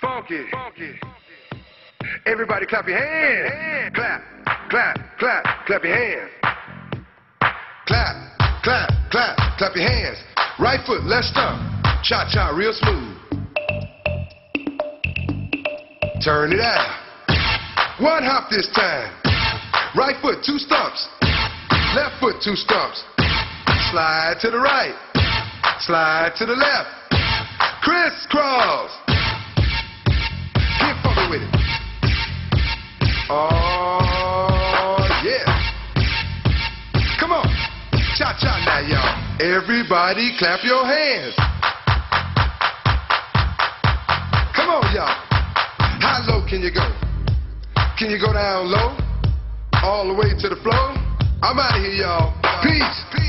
Funky. Everybody clap your hands. Clap, clap, clap, clap your hands. Clap, clap, clap, clap your hands. Right foot, left stomp. Cha cha, real smooth. Turn it out. One hop this time. Right foot, two stumps. Left foot, two stumps. Slide to the right. Slide to the left. Crisscross. With it. Oh, yeah. Come on. Cha cha now, y'all. Everybody clap your hands. Come on, y'all. How low can you go? Can you go down low? All the way to the floor? I'm out of here, y'all. Peace. Peace.